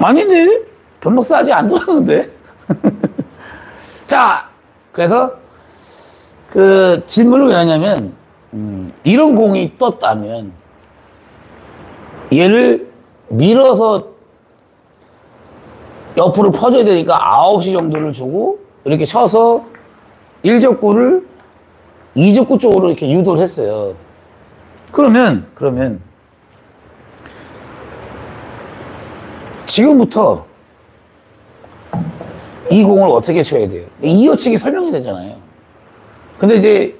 아니네. 변박사 아직 안 들었는데. 자, 그래서 그 질문을 왜 하냐면, 음, 이런 공이 떴다면, 얘를 밀어서 옆으로 퍼져야 되니까 9시 정도를 주고, 이렇게 쳐서 1적구를 2적구 쪽으로 이렇게 유도를 했어요. 그러면, 그러면, 지금부터 이 공을 어떻게 쳐야 돼요? 이어치기 설명이 되잖아요. 근데 이제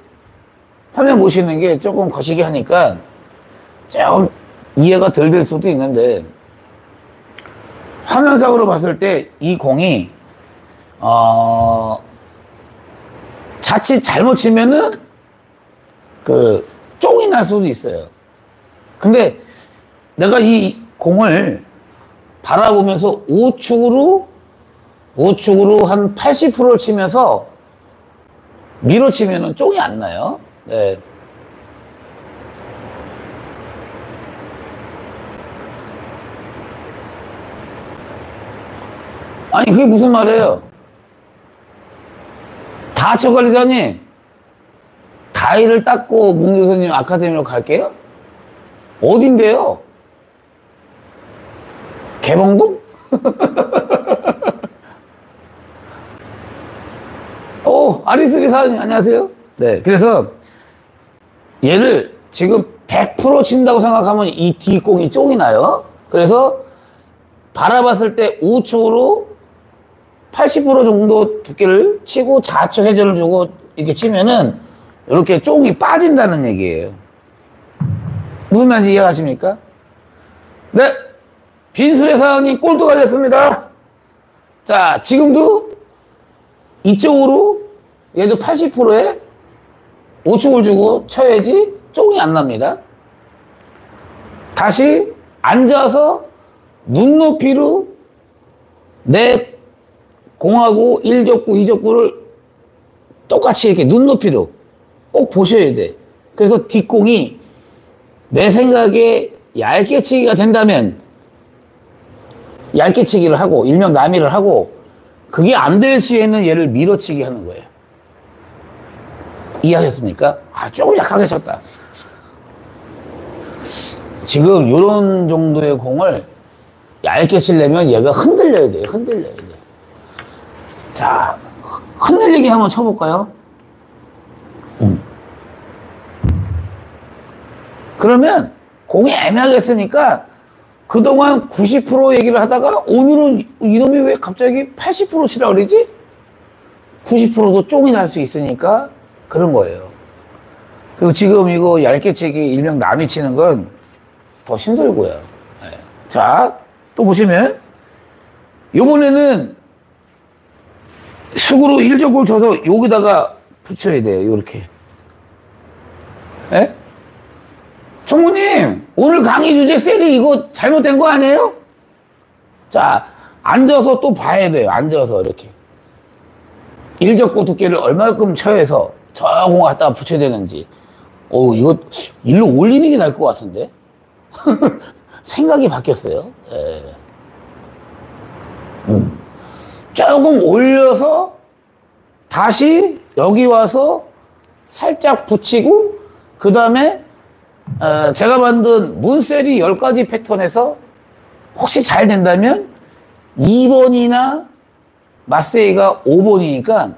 화면 보시는 게 조금 거시기 하니까 조금 이해가 덜 될 수도 있는데 화면상으로 봤을 때 이 공이 어 자칫 잘못 치면은 그 쫑이 날 수도 있어요. 근데 내가 이 공을 바라보면서 우측으로 우측으로 한 80%를 치면서 밀어치면은 쫑이 안 나요. 네. 아니 그게 무슨 말이에요? 다 쳐걸리다니 가위를 닦고 문 교수님 아카데미로 갈게요? 어딘데요? 개봉동? 오, 아리스리 사장님, 안녕하세요. 네, 그래서 얘를 지금 100% 친다고 생각하면 이 뒷공이 쫑이 나요. 그래서 바라봤을 때 우측으로 80% 정도 두께를 치고 좌측 회전을 주고 이렇게 치면은 이렇게 쫑이 빠진다는 얘기예요. 무슨 말인지 이해가십니까? 네. 빈술의 사장님 골도 갈렸습니다. 자, 지금도 이쪽으로 얘도 80%에 우측을 주고 쳐야지 쫑이 안 납니다. 다시 앉아서 눈높이로 내 공하고 1적구, 2적구를 똑같이 이렇게 눈높이로 꼭 보셔야 돼. 그래서 뒷공이 내 생각에 얇게 치기가 된다면 얇게 치기를 하고 일명 남이를 하고 그게 안 될 시에는 얘를 밀어치기 하는 거예요. 이해하셨습니까? 아, 조금 약하게 쳤다. 지금 이런 정도의 공을 얇게 치려면 얘가 흔들려야 돼요. 흔들려야 돼. 자, 흔들리게 한번 쳐볼까요? 음. 그러면 공이 애매하게 쓰니까 그동안 90% 얘기를 하다가 오늘은 이놈이 왜 갑자기 80% 치라 그러지? 90%도 쫑이 날 수 있으니까 그런 거예요. 그리고 지금 이거 얇게 치기 일명 남이 치는 건 더 힘들고요. 네. 자, 또 보시면 요번에는 수구로 일적골 쳐서 여기다가 붙여야 돼요. 이렇게. 예? 총무님, 오늘 강의 주제 셀이 이거 잘못된 거 아니에요? 자, 앉아서 또 봐야 돼요. 앉아서 이렇게. 일적구 두께를 얼마큼 쳐해서 저공 갖다가 붙여야 되는지. 오, 이거 일로 올리는 게 나을 것 같은데? 생각이 바뀌었어요. 예. 음. 조금 올려서 다시 여기 와서 살짝 붙이고 그 다음에 어, 제가 만든 문셀이 10가지 패턴에서 혹시 잘 된다면 2번이나 마세이가 5번이니까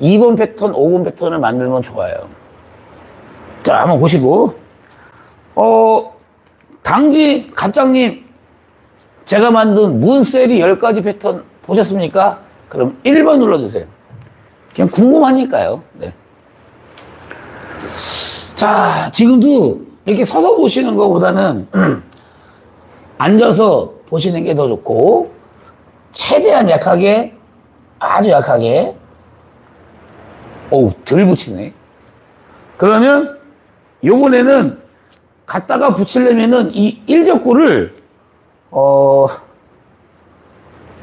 2번 패턴, 5번 패턴을 만들면 좋아요. 자, 한번 보시고. 어, 당지 갑장님, 제가 만든 문셀이 10가지 패턴 보셨습니까? 그럼 1번 눌러주세요. 그냥 궁금하니까요. 네. 자, 지금도 이렇게 서서 보시는 것보다는 앉아서 보시는 게 더 좋고, 최대한 약하게, 아주 약하게, 어우, 덜 붙이네. 그러면 요번에는 갖다가 붙이려면은 이 1적구를, 어,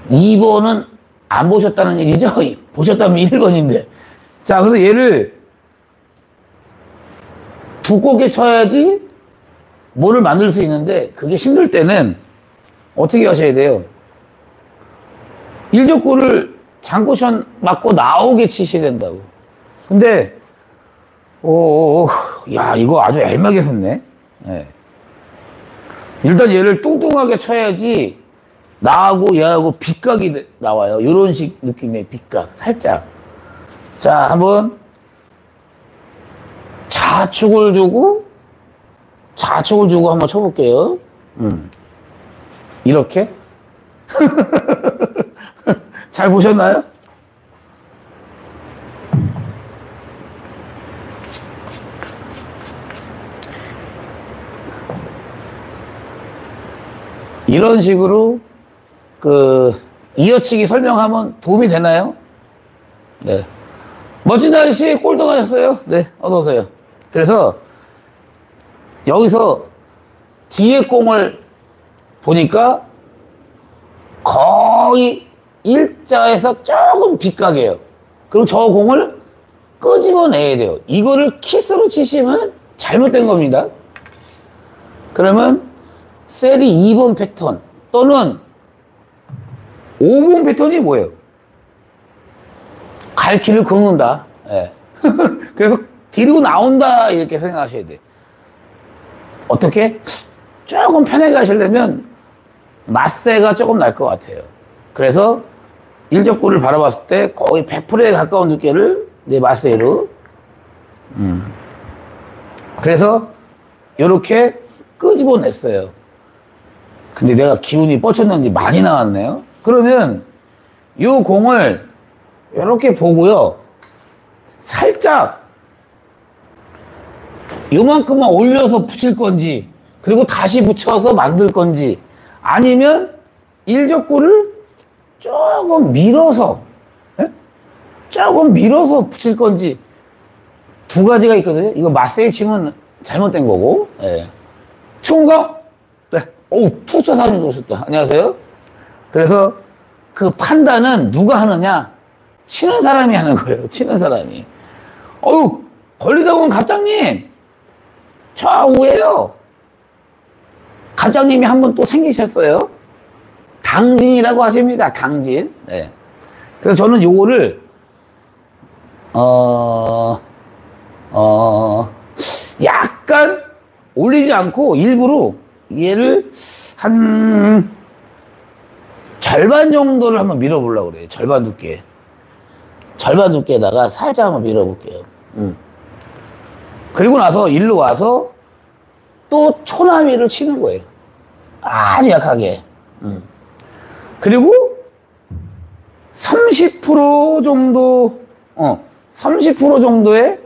2번은 안 보셨다는 얘기죠? 보셨다면 1번인데. 자, 그래서 얘를 두껍게 쳐야지 뭐를 만들 수 있는데 그게 힘들 때는 어떻게 하셔야 돼요? 일적구를 장쿠션 맞고 나오게 치셔야 된다고. 근데, 오, 야, 이거 아주 애매하게 섰네. 예. 일단 얘를 뚱뚱하게 쳐야지 나하고 얘하고 빗각이 나와요. 이런 식 느낌의 빗각, 살짝. 자, 한번 좌측을 주고 좌측을 주고 한번 쳐볼게요. 음. 이렇게? 잘 보셨나요? 이런 식으로 그 이어치기 설명하면 도움이 되나요? 네. 멋진 아저씨 꼴등 하셨어요? 네, 어서 오세요. 그래서 여기서 뒤에 공을 보니까 거의 일자에서 조금 빗가게요. 그럼 저 공을 끄집어내야 돼요. 이거를 키스로 치시면 잘못된 겁니다. 그러면 셀이 2번 패턴 또는 5번 패턴이 뭐예요? 갈 길을 걷는다. 예. 그래서 데리고 나온다 이렇게 생각하셔야 돼. 어떻게? 조금 편하게 가시려면 맛세가 조금 날 것 같아요. 그래서 일적구를 바라봤을 때 거의 100%에 가까운 두께를 내 맛세로 음. 그래서 이렇게 끄집어냈어요. 근데 내가 기운이 뻗쳤는지 많이 나왔네요. 그러면 이 공을 이렇게 보고요. 살짝 요만큼만 올려서 붙일 건지 그리고 다시 붙여서 만들 건지 아니면 일적구를 조금 밀어서 예? 조금 밀어서 붙일 건지 두 가지가 있거든요. 이거 마세이 치면 잘못된 거고. 예. 충성. 네. 오, 투처 사진 오셨다. 안녕하세요. 그래서 그 판단은 누가 하느냐? 치는 사람이 하는 거예요. 치는 사람이. 어유 걸리다 보면 갑장님 좌우에요. 갑장님이 한 번 또 생기셨어요. 당진이라고 하십니다. 당진. 네. 그래서 저는 요거를 어, 어, 약간 올리지 않고 일부러 얘를 한 절반 정도를 한번 밀어보려고 그래요. 절반 두께. 절반 두께에다가 살짝 한번 밀어볼게요. 음. 그리고 나서 일로 와서 또 초나미를 치는 거예요. 아주 약하게. 음. 그리고 30% 정도, 어, 30% 정도의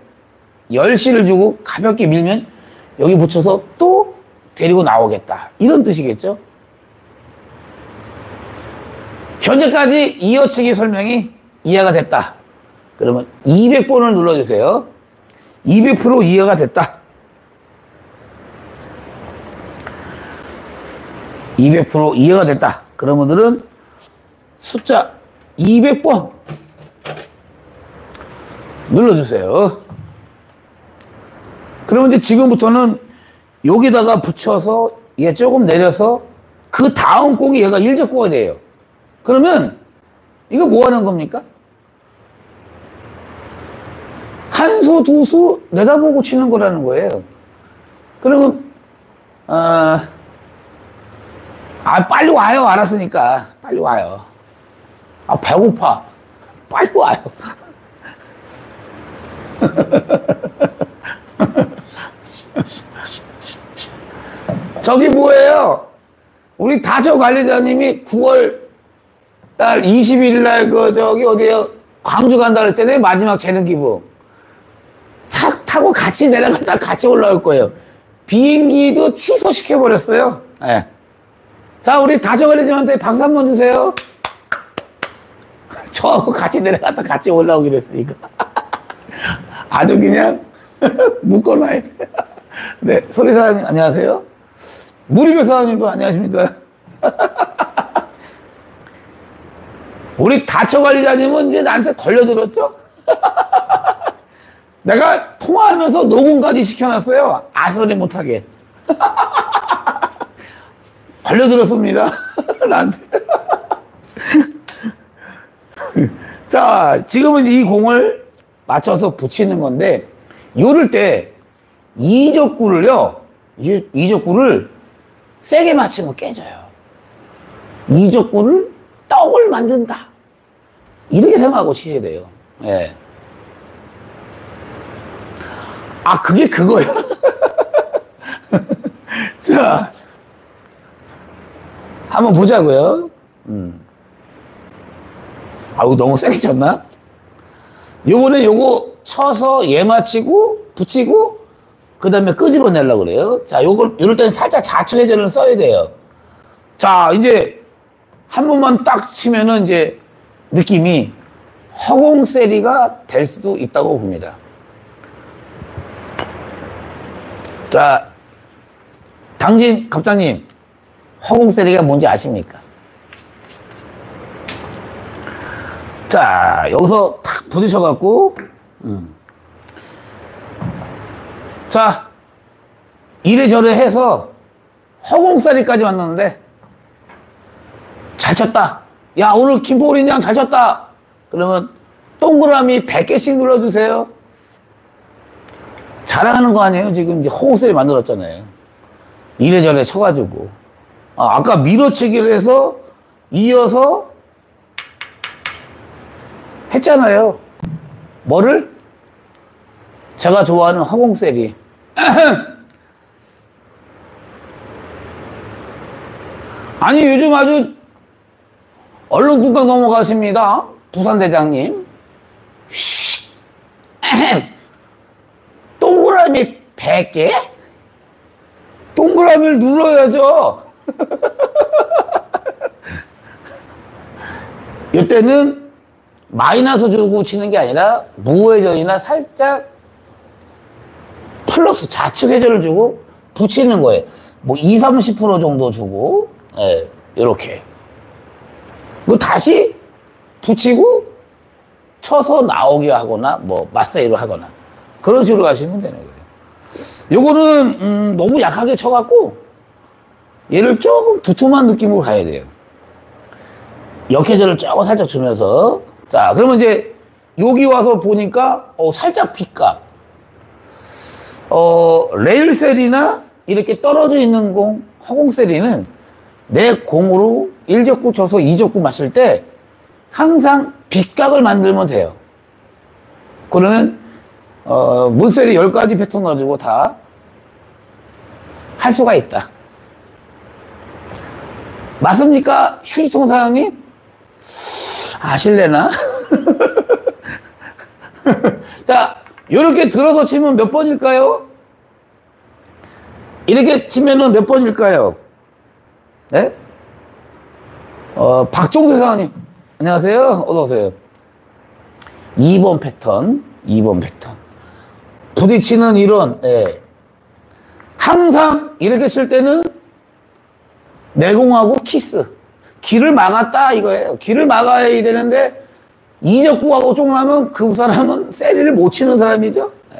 열시를 주고 가볍게 밀면 여기 붙여서 또 데리고 나오겠다. 이런 뜻이겠죠? 현재까지 이어치기 설명이 이해가 됐다. 그러면 200번을 눌러주세요. 200% 이해가 됐다. 200% 이해가 됐다. 그런 분들은 숫자 200번 눌러주세요. 그러면 이제 지금부터는 여기다가 붙여서 얘 조금 내려서 그 다음 곡이 얘가 일적구가 돼요. 그러면 이거 뭐 하는 겁니까? 한 수, 두 수 내다보고 치는 거라는 거예요. 그러면, 어, 아, 빨리 와요. 알았으니까. 빨리 와요. 아, 배고파. 빨리 와요. 저기 뭐예요? 우리 다저 관리자님이 9월 달 21일 날 그 저기 어디에 광주 간다 그랬잖아요. 마지막 재능 기부. 차 타고 같이 내려갔다 같이 올라올 거예요. 비행기도 취소시켜 버렸어요. 네. 자, 우리 다저 관리자한테 박수 한 번 주세요. 저하고 같이 내려갔다 같이 올라오기로 했으니까. 아주 그냥 묶어놔야 돼. 네, 소리 사장님 안녕하세요. 무리배 사장님도 안녕하십니까? 우리 다처 관리자님은 이제 나한테 걸려들었죠? 내가 통화하면서 녹음까지 시켜놨어요. 아소리 못하게. 걸려들었습니다. 나한테. 자, 지금은 이 공을 맞춰서 붙이는 건데, 요럴 때 이적구를요, 이- 이적구를 세게 맞추면 깨져요. 이적구를 떡을 만든다. 이렇게 생각하고 치셔야 돼요. 예. 아, 그게 그거예요. 자, 한번 보자고요. 음. 아우, 너무 세게 쳤나? 요번에 요거 쳐서 얘 맞히고, 붙이고, 그 다음에 끄집어내려고 그래요. 자, 요걸, 이럴 때는 살짝 좌측 회전을 써야 돼요. 자, 이제 한 번만 딱 치면은 이제 느낌이 허공세리가 될 수도 있다고 봅니다. 자, 당진 갑자님, 허공세리가 뭔지 아십니까? 자, 여기서 탁 부딪혀갖고, 음. 자, 이래저래 해서 허공세리까지 만났는데, 잘 쳤다. 야, 오늘 김포린 양 잘 쳤다. 그러면 동그라미 100개씩 눌러주세요. 자랑하는 거 아니에요? 지금 이제 허공세리 만들었잖아요. 이래저래 쳐가지고. 아, 아까 밀어치기를 해서 이어서 했잖아요. 뭐를? 제가 좋아하는 허공세리. 아니, 요즘 아주 얼른 뚝딱 넘어가십니다. 부산대장님. 쉿. 에헴. 동그라미 100개? 동그라미를 눌러야죠. 이때는 마이너스 주고 치는 게 아니라 무회전이나 살짝 플러스 좌측 회전을 주고 붙이는 거예요. 뭐 2, 30% 정도 주고, 예, 요렇게. 그 다시 붙이고 쳐서 나오게 하거나 뭐 맞세이로 하거나 그런 식으로 가시면 되는 거예요. 요거는 음, 너무 약하게 쳐갖고 얘를 조금 두툼한 느낌으로 가야 돼요. 역회전을 조금 살짝 주면서 자 그러면 이제 여기 와서 보니까 어, 살짝 빗각 어, 레일셀이나 이렇게 떨어져 있는 공 허공셀이는 내 공으로 1적구 쳐서 2적구 맞을 때 항상 빗각을 만들면 돼요. 그러면 어, 문셀이 10가지 패턴 가지고 다 할 수가 있다. 맞습니까? 휴지통 사장님? 아실래나? 자, 이렇게 들어서 치면 몇 번일까요? 이렇게 치면은 몇 번일까요? 네? 어, 박종세 사장님. 안녕하세요. 어서오세요. 2번 패턴, 2번 패턴. 부딪히는 이론, 예. 항상 이렇게 칠 때는 내공하고 키스. 길을 막았다 이거예요. 길을 막아야 되는데 이적구하고 쫑나면 그 사람은 세리를 못 치는 사람이죠. 예.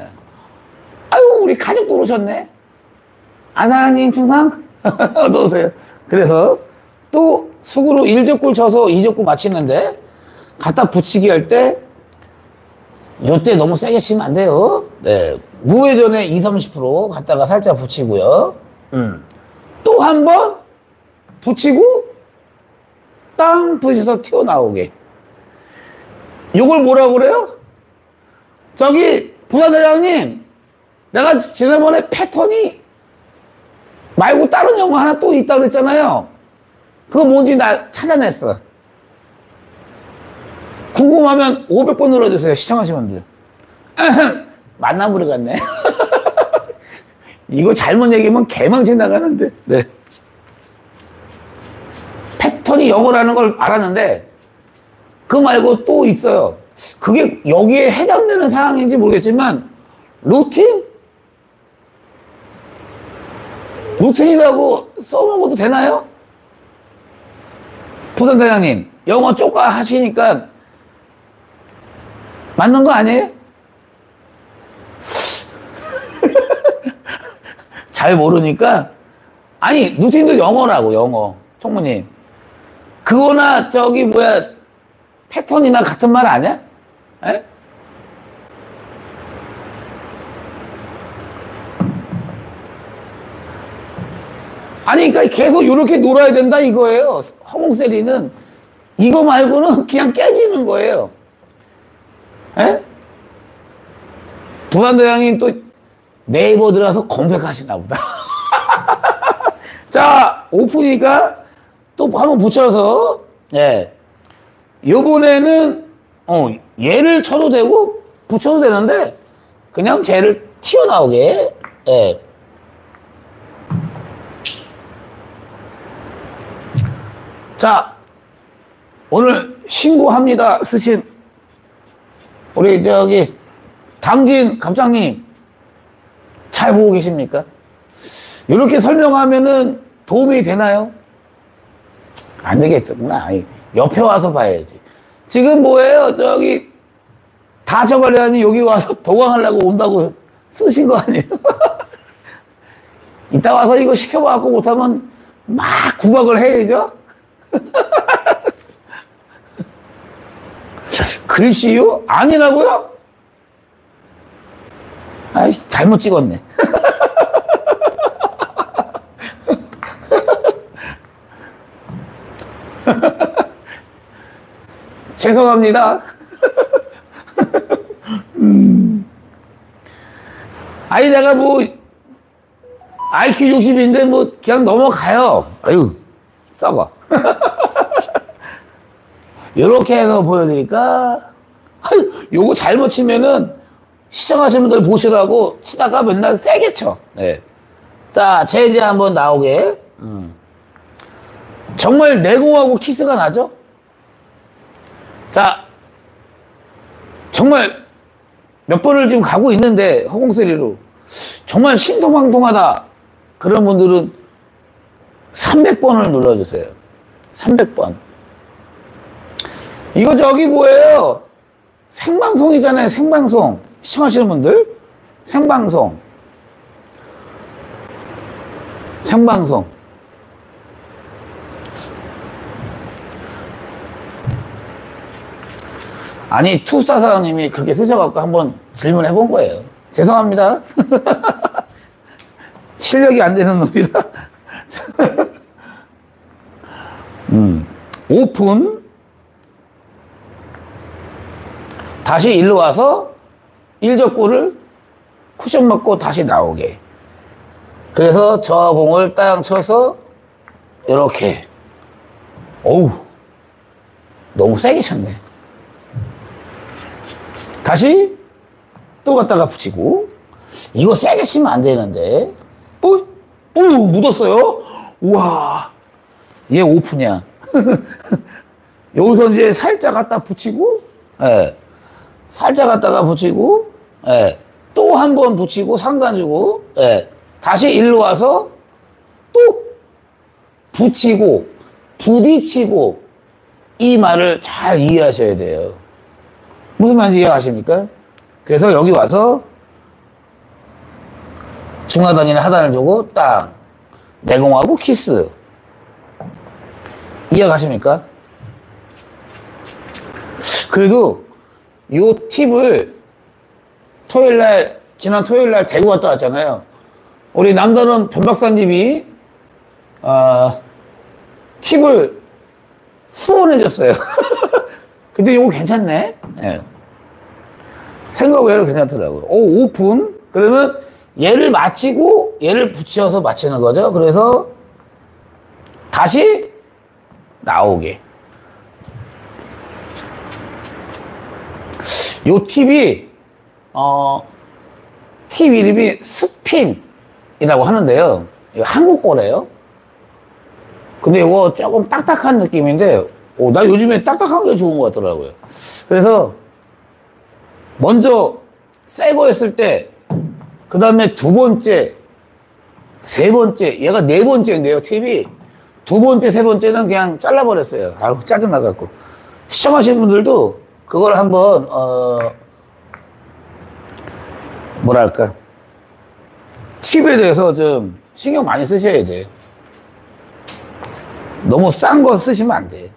아유 우리 가족도 오셨네. 안사장님 충상 어서 오세요. 그래서 또 수구로 1적구를 쳐서 2적구 맞히는데 갖다 붙이기 할 때 요때 너무 세게 치면 안 돼요. 네. 무회전에 2, 30% 갖다가 살짝 붙이고요. 음. 또 한 번 붙이고 땅 부딪혀서 튀어나오게. 요걸 뭐라고 그래요? 저기 부산 대장님 내가 지난번에 패턴이 말고 다른 영어 하나 또 있다고 그랬잖아요. 그거 뭔지 나 찾아냈어. 궁금하면 500번 눌러주세요. 시청하시면 돼요. 만나무리 같네. 이거 잘못 얘기하면 개망신 나가는데. 네. 패턴이 영어라는 걸 알았는데, 그 말고 또 있어요. 그게 여기에 해당되는 상황인지 모르겠지만, 루틴? 루틴이라고 써먹어도 되나요? 부산대장님, 영어 쪼까 하시니까 맞는 거 아니에요? 잘 모르니까 아니 루틴도 영어라고 영어 총무님 그거나 저기 뭐야 패턴이나 같은 말 아니야? 에? 아니, 그러니까 계속 이렇게 놀아야 된다 이거예요. 허공세리는 이거 말고는 그냥 깨지는 거예요. 에? 부산대장님 또 네이버 들어가서 검색하시나 보다. 자, 오프니까 또 한번 붙여서, 예. 요번에는, 어, 얘를 쳐도 되고, 붙여도 되는데, 그냥 쟤를 튀어나오게, 예. 자, 오늘 신고합니다. 쓰신, 우리 저기, 당진 감장님, 잘 보고 계십니까? 이렇게 설명하면은 도움이 되나요? 안 되겠구나. 아니, 옆에 와서 봐야지. 지금 뭐예요? 저기, 다 저걸려니 여기 와서 도강하려고 온다고 쓰신 거 아니에요? 이따 와서 이거 시켜봐갖고 못하면 막 구박을 해야죠? 글씨요? 아니라고요? 아이, 잘못 찍었네. 죄송합니다. 음. 아니, 내가 뭐, IQ 60인데 뭐, 그냥 넘어가요. 아유, 썩어. 요렇게 해서 보여드릴까? 아유, 요거 잘못 치면은, 시청하시는 분들 보시라고 치다가 맨날 세게 쳐. 네. 자, 제재 한번 나오게. 음. 정말 내공하고 키스가 나죠? 자, 정말 몇 번을 지금 가고 있는데, 허공세리로. 정말 신통방통하다. 그런 분들은 300번을 눌러주세요. 300번. 이거 저기 뭐예요? 생방송이잖아요, 생방송. 시청하시는 분들? 생방송. 생방송. 아니, 투스타 사장님이 그렇게 쓰셔갖고 한번 질문해 본 거예요. 죄송합니다. 실력이 안 되는 놈이라. 음, 오픈. 다시 일로 와서 일적구를 쿠션 맞고 다시 나오게. 그래서 저 공을 땅 쳐서 이렇게. 어우, 너무 세게 쳤네. 다시 또 갖다가 붙이고 이거 세게 치면 안 되는데 어? 어 묻었어요? 우와 얘 오프냐 여기서 이제 살짝 갖다 붙이고 예. 살짝 갖다가 붙이고 예. 또 한 번 붙이고 상단 주고 예. 다시 일로 와서 또 붙이고 부딪히고 이 말을 잘 이해하셔야 돼요. 무슨 말인지 이해하십니까? 그래서 여기 와서 중하단이나 하단을 두고 딱 내공하고 키스 이해가십니까? 그래도 이 팁을 토요일 날 지난 토요일 날 대구 갔다 왔잖아요. 우리 남다른 변박사님이 어, 팁을 후원해줬어요. 근데 이거 괜찮네. 네. 생각 외로 괜찮더라고요. 오, 오픈. 그러면 얘를 맞히고 얘를 붙여서 맞히는 거죠. 그래서 다시 나오게. 요 팁이, 어, 팁 이름이 스핀이라고 하는데요. 한국 거래요. 근데 이거 조금 딱딱한 느낌인데, 오, 나 요즘에 딱딱한 게 좋은 것 같더라고요. 그래서 먼저 새거 했을 때, 그 다음에 두 번째, 세 번째, 얘가 네 번째인데요, 팁이. 두 번째, 세 번째는 그냥 잘라버렸어요. 아우, 짜증나갖고. 시청하시는 분들도 그걸 한번 어 뭐랄까 팁에 대해서 좀 신경 많이 쓰셔야 돼. 너무 싼 거 쓰시면 안 돼.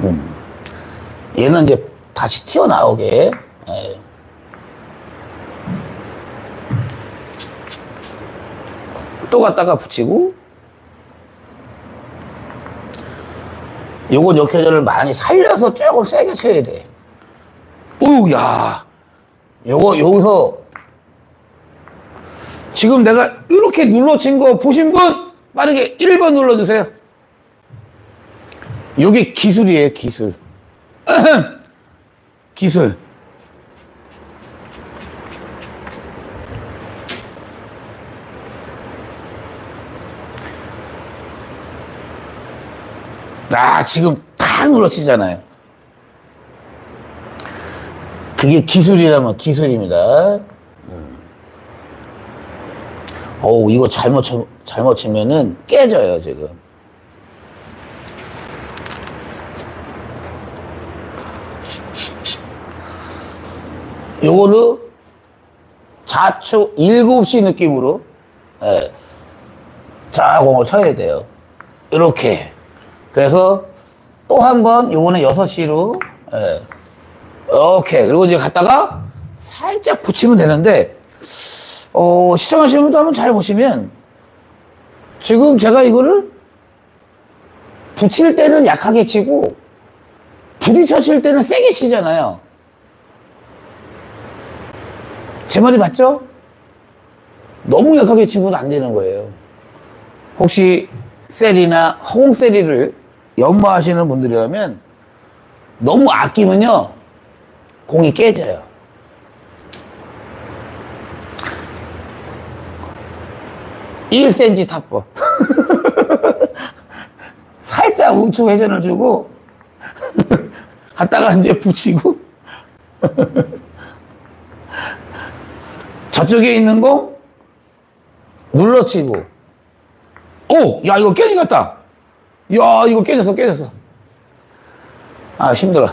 음. 얘는 이제 다시 튀어나오게. 에. 또 갖다가 붙이고 요건 역회전을 많이 살려서 조금 세게 쳐야 돼. 오우, 야. 요거, 여기서 지금 내가 이렇게 눌러친 거 보신 분 빠르게 1번 눌러주세요. 요게 기술이에요, 기술. 기술. 아, 지금 탁 눌러치잖아요. 그게 기술이라면 기술입니다. 음. 어우, 이거 잘못, 쳐, 잘못 치면은 깨져요, 지금. 요거는 좌측 7시 느낌으로, 예. 자 공을 쳐야 돼요. 이렇게. 그래서 또 한 번, 요거는 6시로, 예. 오케이. 그리고 이제 갔다가 살짝 붙이면 되는데, 어, 시청하시는 분도 한번 잘 보시면, 지금 제가 이거를 붙일 때는 약하게 치고, 부딪혀 칠 때는 세게 치잖아요. 제 말이 맞죠? 너무 약하게 치면 안 되는 거예요. 혹시 셀이나 허공 셀이를 연마하시는 분들이라면 너무 아끼면요 공이 깨져요. (1cm) 탑법 살짝 우측 회전을 주고 갔다가 이제 붙이고 저쪽에 있는 거 눌러치고 오! 야 이거 같다 야 이거 깨졌어 깨졌어. 아 힘들어.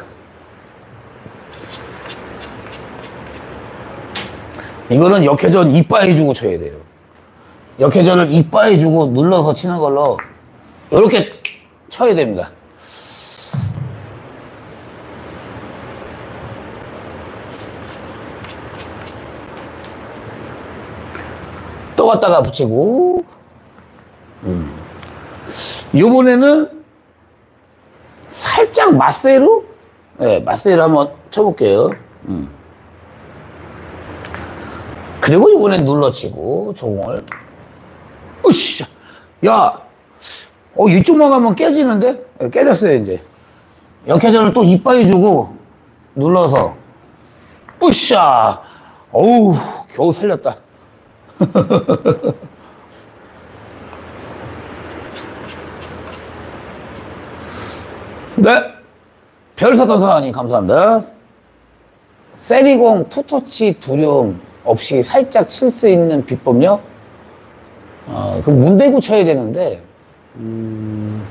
이거는 역회전 이빠이 주고 쳐야 돼요. 역회전을 이빠이 주고 눌러서 치는 걸로 이렇게 쳐야 됩니다. 또 갖다가 붙이고. 음. 요번에는 살짝 마세로? 네, 마세로 한번 쳐볼게요. 음. 그리고 이번엔 눌러치고 조공을. 으쌰. 야 어, 이쪽만 가면 깨지는데? 네, 깨졌어요 이제. 역회전을 또 이빠이 주고 눌러서. 으쌰. 어우 겨우 살렸다 네. 별사던 사장님 감사합니다. 세리공 투터치 두려움 없이 살짝 칠 수 있는 비법요? 어, 그 문대구 쳐야 되는데, 음,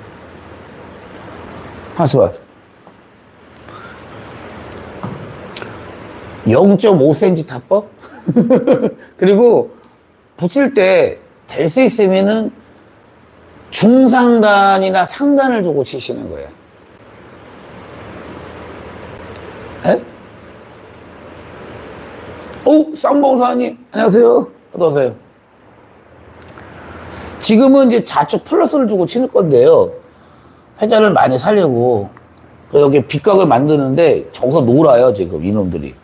하수봐. 0.5cm 타법? 그리고 붙일 때 될 수 있으면은 중상단이나 상단을 주고 치시는 거예요. 오, 쌍봉사님, 안녕하세요. 어서오세요. 지금은 이제 좌측 플러스를 주고 치는 건데요. 회전을 많이 살리고, 여기 빗각을 만드는데, 저기서 놀아요, 지금, 이놈들이.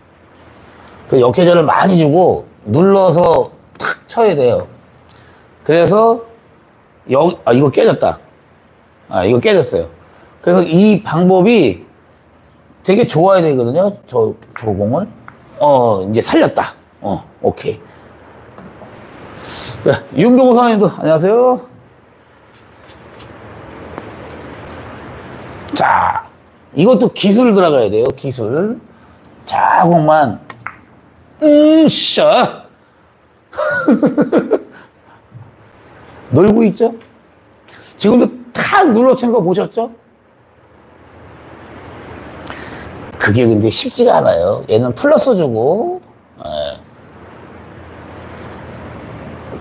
그 역회전을 많이 주고, 눌러서 탁 쳐야 돼요. 그래서, 여기, 아, 이거 깨졌다. 아, 이거 깨졌어요. 그래서 이 방법이 되게 좋아야 되거든요. 저, 저 공을. 어, 이제 살렸다. 어, 오케이. 네, 윤병호 사장님도 안녕하세요. 자, 이것도 기술 들어가야 돼요. 기술. 자, 공만. 음, 샤. 놀고 있죠? 지금도 탁 눌러친 거 보셨죠? 그게 근데 쉽지가 않아요. 얘는 플러스 주고, 에,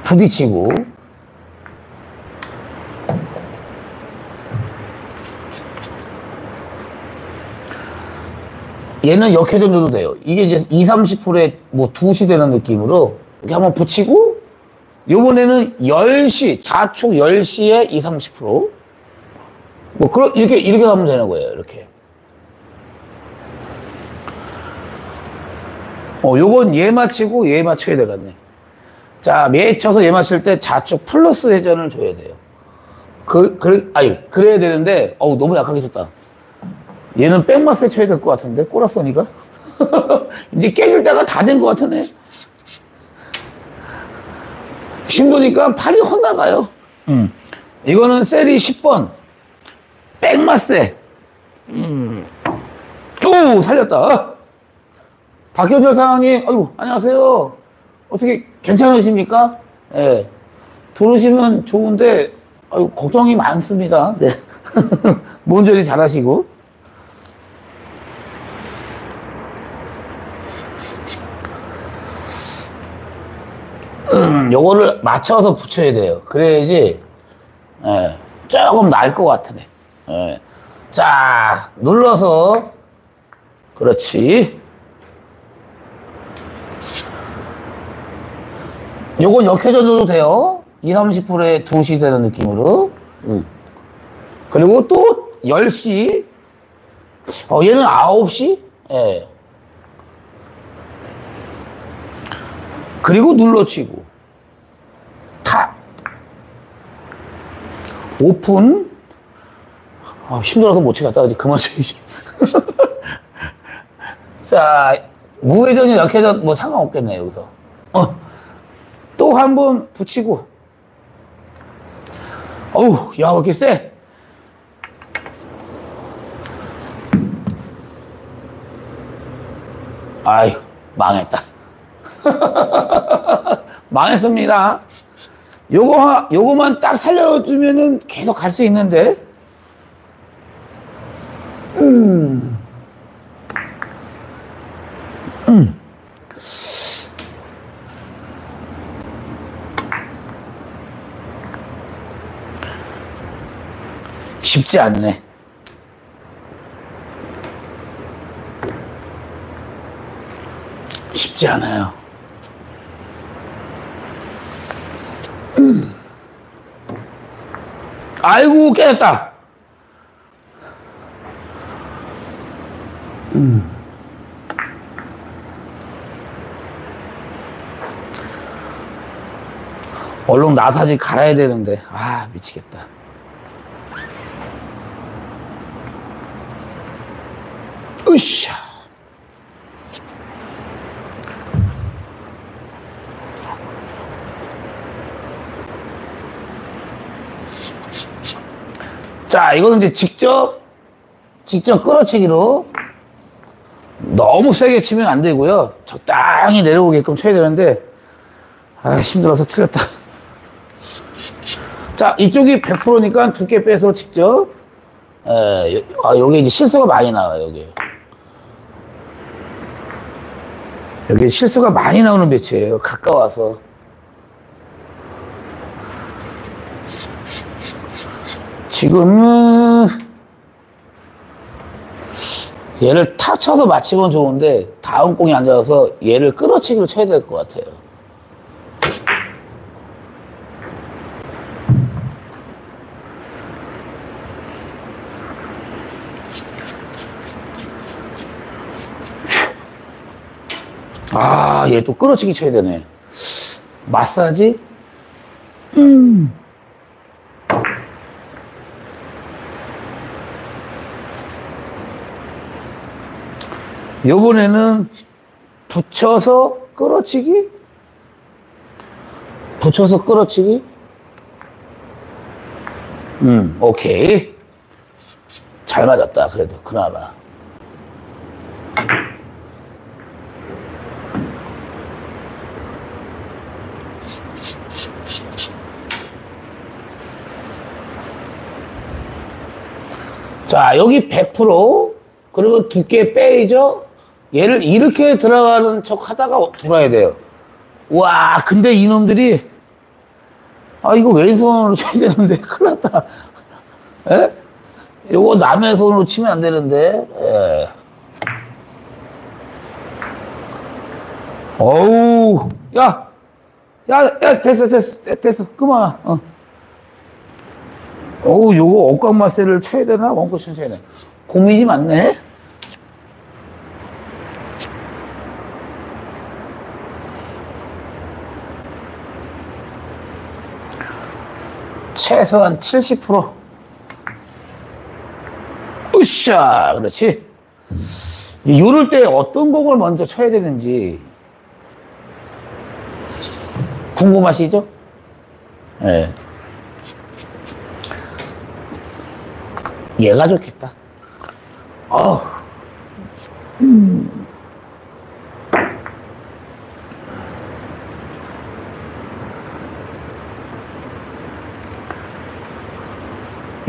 부딪히고, 얘는 역회전 줘도 돼요. 이게 이제 2, 30%에 뭐 2시 되는 느낌으로 이렇게 한번 붙이고 요번에는 10시, 좌측 10시에 2, 30%. 뭐, 그런, 이렇게, 이렇게 가면 되는 거예요. 이렇게. 어, 요건 얘 맞히고 얘 맞춰야 되겠네. 자, 얘 쳐서 얘 맞힐 때 좌측 플러스 회전을 줘야 돼요. 그, 그래, 아니, 그래야 되는데, 어우, 너무 약하게 쳤다. 얘는 백마스에 쳐야 될 것 같은데, 꼬라쏘니까? 이제 깨질 때가 다 된 것 같으네. 힘드니까 팔이 헛나가요. 음. 이거는 셀이 10번. 백마세. 음. 오, 살렸다. 박현철 사장님, 아이고, 안녕하세요. 어떻게 괜찮으십니까? 예. 네. 들어오시면 좋은데, 아유, 걱정이 많습니다. 네. 뭔저리 잘하시고. 음, 요거를 맞춰서 붙여야 돼요. 그래야지, 예, 조금 나을 것 같으네. 예. 자, 눌러서, 그렇지. 요건 역회전도 돼요. 2, 30%에 2시 되는 느낌으로. 음. 그리고 또 10시. 어, 얘는 9시? 예. 그리고 눌러치고. 타. 오픈. 아, 힘들어서 못 치겠다. 이제 그만 쳐야지. 자, 무회전이 역회전 뭐 상관없겠네, 여기서. 어. 또 한 번 붙이고. 어우, 야, 왜 이렇게 세? 아이, 망했다. 망했습니다. 요거, 요거만 딱 살려주면은 계속 갈 수 있는데. 음. 음. 쉽지 않네. 쉽지 않아요. 음. 아이고, 깨졌다. 음. 얼른 나사지 갈아야 되는데, 아, 미치겠다. 으쌰. 자, 이거는 이제 직접, 직접 끌어치기로 너무 세게 치면 안 되고요. 적당히 내려오게끔 쳐야 되는데, 아, 힘들어서 틀렸다. 자, 이쪽이 100%니까 두께 빼서 직접, 에, 아, 여기 이제 실수가 많이 나와요, 여기. 여기 실수가 많이 나오는 배치예요. 가까워서. 지금은 얘를 탁 쳐서 맞히면 좋은데 다음 공이 앉아서 얘를 끌어치기를 쳐야 될 것 같아요. 아, 얘 또 끌어치기 쳐야 되네. 마사지? 음. 요번에는 붙여서 끌어치기? 붙여서 끌어치기? 음, 오케이. 잘 맞았다, 그래도, 그나마. 자, 여기 100% 그리고 두께 빼이죠? 얘를 이렇게 들어가는 척 하다가 돌아야 돼요. 와, 근데 이놈들이 아, 이거 왼손으로 쳐야 되는데 큰일 났다. 예? 에? 이거 남의 손으로 치면 안 되는데. 에. 어우, 야, 야, 야, 됐어, 됐어, 됐어. 그만. 어. 어우, 요거 억강마세를 쳐야 되나? 원쿠션 쳐야 되나? 고민이 많네? 최소한 70%. 으쌰! 그렇지. 요럴 때 어떤 곡을 먼저 쳐야 되는지 궁금하시죠? 예. 얘가 좋겠다. 어.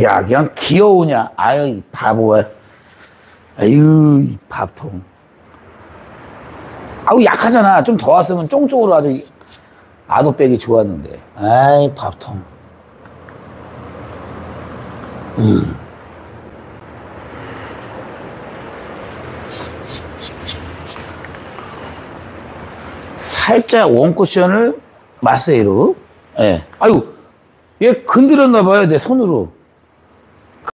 야, 그냥 귀여우냐? 아유, 이 바보야. 아유, 이 밥통. 아우, 약하잖아. 좀 더 왔으면 쫑쫑으로 아주 아도백이 좋았는데. 아이, 밥통. 음. 살짝 원쿠션을 마세이로. 예. 아유, 얘 건드렸나 봐요, 내 손으로.